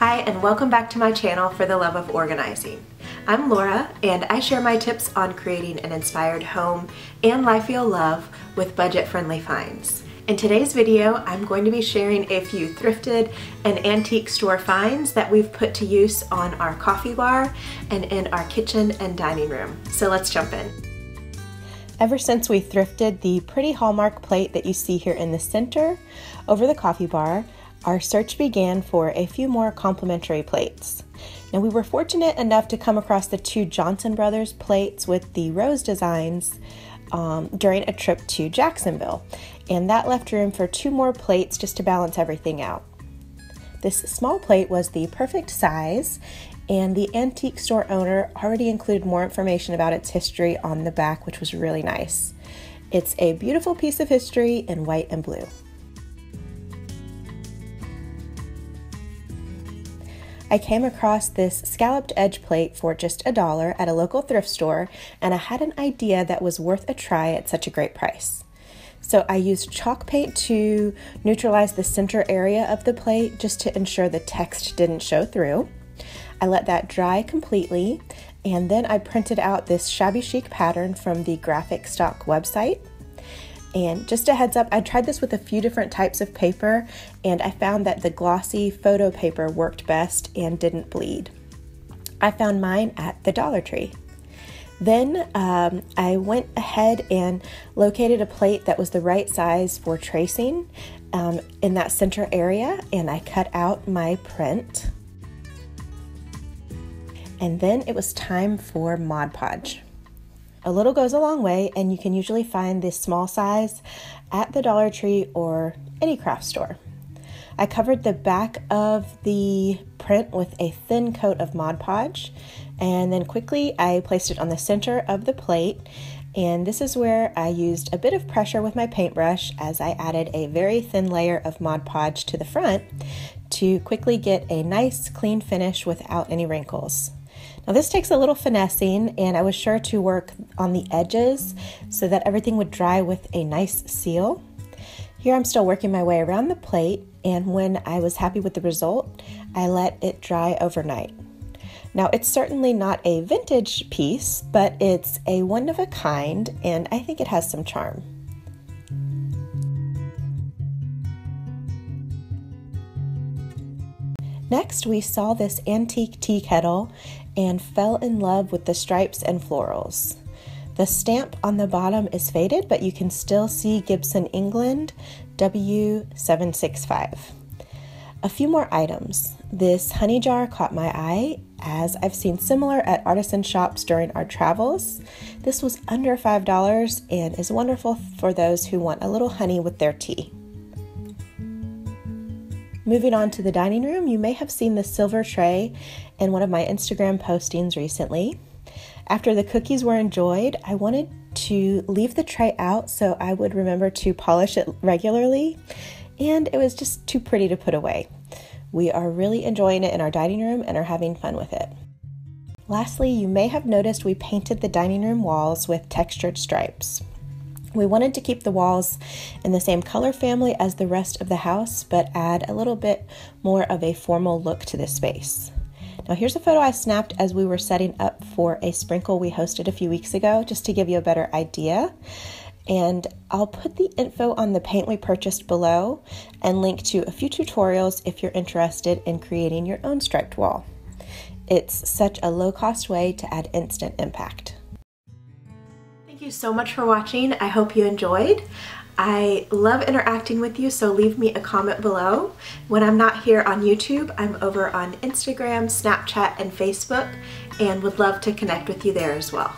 Hi and welcome back to my channel for the love of organizing. I'm Laura and I share my tips on creating an inspired home and life you'll love with budget-friendly finds. In today's video, I'm going to be sharing a few thrifted and antique store finds that we've put to use on our coffee bar and in our kitchen and dining room. So let's jump in. Ever since we thrifted the pretty Hallmark plate that you see here in the center over the coffee bar, our search began for a few more complimentary plates. Now, we were fortunate enough to come across the two Johnson Brothers plates with the rose designs um, during a trip to Jacksonville, and that left room for two more plates just to balance everything out. This small plate was the perfect size, and the antique store owner already included more information about its history on the back, which was really nice. It's a beautiful piece of history in white and blue. I came across this scalloped edge plate for just a dollar at a local thrift store, and I had an idea that was worth a try at such a great price. So I used chalk paint to neutralize the center area of the plate just to ensure the text didn't show through. I let that dry completely, and then I printed out this shabby chic pattern from the Graphic Stock website. And just a heads up, I tried this with a few different types of paper and I found that the glossy photo paper worked best and didn't bleed. I found mine at the Dollar Tree. Then um, I went ahead and located a plate that was the right size for tracing um, in that center area and I cut out my print. And then it was time for Mod Podge. A little goes a long way, and you can usually find this small size at the Dollar Tree or any craft store. I covered the back of the print with a thin coat of Mod Podge, and then quickly I placed it on the center of the plate. And this is where I used a bit of pressure with my paintbrush as I added a very thin layer of Mod Podge to the front to quickly get a nice clean finish without any wrinkles. Now this takes a little finessing and I was sure to work on the edges so that everything would dry with a nice seal. Here I'm still working my way around the plate and when I was happy with the result, I let it dry overnight. Now, it's certainly not a vintage piece, but it's a one of a kind, and I think it has some charm. Next, we saw this antique tea kettle and fell in love with the stripes and florals. The stamp on the bottom is faded, but you can still see Gibson England W765. A few more items. This honey jar caught my eye as I've seen similar at artisan shops during our travels. This was under $5 and is wonderful for those who want a little honey with their tea. Moving on to the dining room, you may have seen the silver tray in one of my Instagram postings recently. After the cookies were enjoyed, I wanted to leave the tray out so I would remember to polish it regularly, and it was just too pretty to put away. We are really enjoying it in our dining room and are having fun with it. Lastly, you may have noticed we painted the dining room walls with textured stripes. We wanted to keep the walls in the same color family as the rest of the house, but add a little bit more of a formal look to this space. Now, here's a photo I snapped as we were setting up for a sprinkle we hosted a few weeks ago, just to give you a better idea. And I'll put the info on the paint we purchased below and link to a few tutorials if you're interested in creating your own striped wall. It's such a low cost way to add instant impact. Thank you so much for watching. I hope you enjoyed. I love interacting with you, so leave me a comment below. When I'm not here on YouTube, I'm over on Instagram, Snapchat, and Facebook, and would love to connect with you there as well.